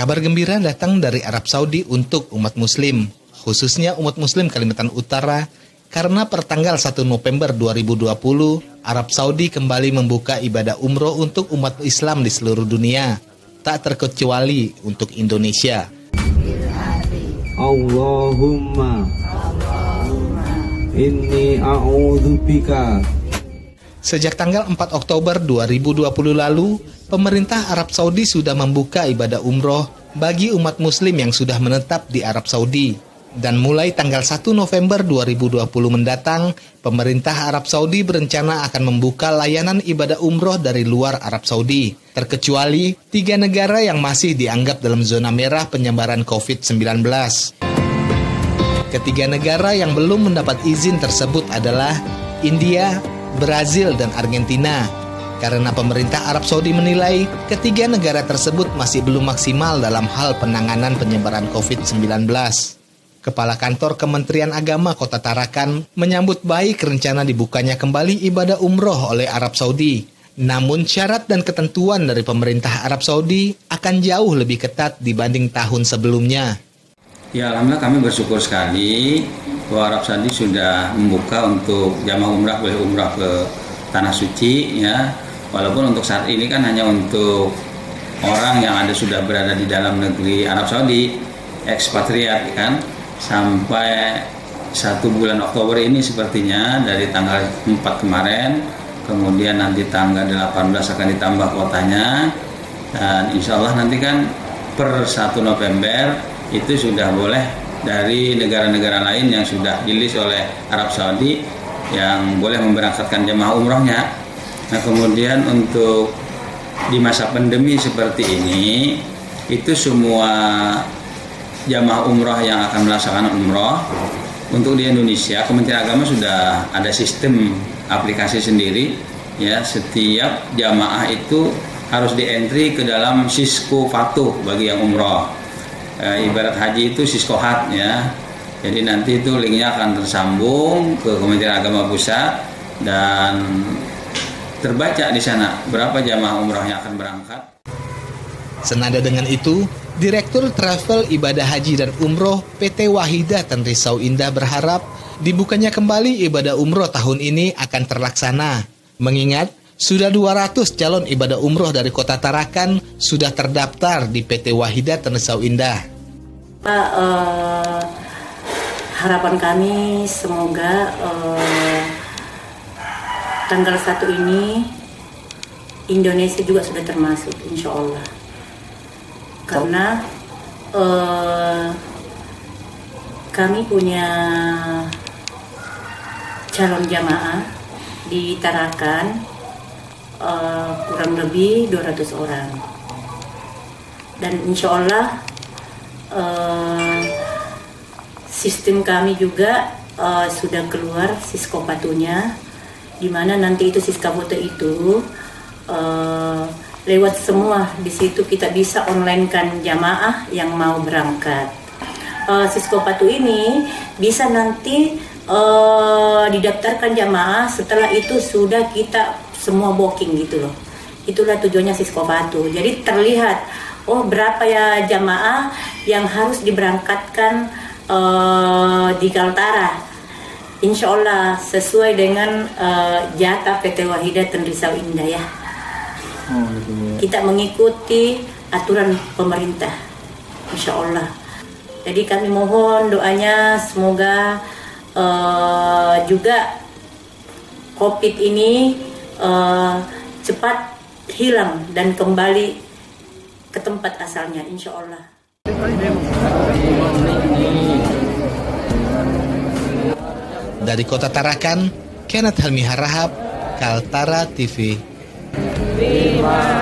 Kabar gembira datang dari Arab Saudi untuk umat muslim, khususnya umat muslim Kalimantan Utara, karena pertanggal 1 November 2020, Arab Saudi kembali membuka ibadah umroh untuk umat Islam di seluruh dunia, tak terkecuali untuk Indonesia. Allahumma inni a'udzubika Sejak tanggal 4 Oktober 2020 lalu, pemerintah Arab Saudi sudah membuka ibadah umroh bagi umat muslim yang sudah menetap di Arab Saudi. Dan mulai tanggal 1 November 2020 mendatang, pemerintah Arab Saudi berencana akan membuka layanan ibadah umroh dari luar Arab Saudi, terkecuali tiga negara yang masih dianggap dalam zona merah penyebaran COVID-19. Ketiga negara yang belum mendapat izin tersebut adalah India, Brazil, dan Argentina. Karena pemerintah Arab Saudi menilai ketiga negara tersebut masih belum maksimal dalam hal penanganan penyebaran COVID-19. Kepala Kantor Kementerian Agama Kota Tarakan menyambut baik rencana dibukanya kembali ibadah umroh oleh Arab Saudi. Namun syarat dan ketentuan dari pemerintah Arab Saudi akan jauh lebih ketat dibanding tahun sebelumnya. Ya Alhamdulillah kami bersyukur sekali bahwa Arab Saudi sudah membuka untuk jamaah umrah boleh umrah ke tanah suci ya. Walaupun untuk saat ini kan hanya untuk orang yang ada sudah berada di dalam negeri Arab Saudi ekspatriat kan. Sampai satu bulan Oktober ini sepertinya dari tanggal 4 kemarin kemudian nanti tanggal 18 akan ditambah kuotanya. Dan insya Allah nanti kan per 1 November itu sudah boleh dari negara-negara lain yang sudah dilis oleh Arab Saudi yang boleh memberangkatkan jemaah umrohnya. Nah kemudian untuk di masa pandemi seperti ini itu semua jamaah umroh yang akan melaksanakan umroh untuk di Indonesia Kementerian Agama sudah ada sistem aplikasi sendiri ya setiap jamaah itu harus di entry ke dalam Sisko Fatuh bagi yang umroh e, ibarat haji itu siskohat ya jadi nanti itu linknya akan tersambung ke Kementerian Agama Pusat dan terbaca di sana berapa jamaah umroh yang akan berangkat. Senada dengan itu, Direktur Travel Ibadah Haji dan Umroh PT Wahida Tenrisau Indah berharap dibukanya kembali ibadah umroh tahun ini akan terlaksana. Mengingat sudah 200 calon ibadah umroh dari kota Tarakan sudah terdaftar di PT Wahida Tenesau Indah. Pak, uh, harapan kami semoga uh, tanggal 1 ini Indonesia juga sudah termasuk, insya Allah. Karena uh, kami punya calon jamaah di Tarakan uh, kurang lebih 200 orang. Dan insya Allah uh, sistem kami juga uh, sudah keluar siskopatunya di mana nanti itu siskapote itu uh, lewat semua di situ kita bisa online kan jamaah yang mau berangkat. Uh, siskopatu ini bisa nanti uh, didaftarkan jamaah setelah itu sudah kita semua booking gitu loh itulah tujuannya Siskopatu jadi terlihat oh berapa ya jamaah yang harus diberangkatkan uh, di Kaltara Insya Allah sesuai dengan uh, jatah PT Wahidah Tenrisau Indah ya. Oh, gitu ya. Kita mengikuti aturan pemerintah, Insya Allah. Jadi kami mohon doanya semoga uh, juga COVID ini uh, cepat hilang dan kembali ke tempat asalnya insya Allah. Dari kota Tarakan, Kenneth Helmi Harahap, Kaltara TV. Terima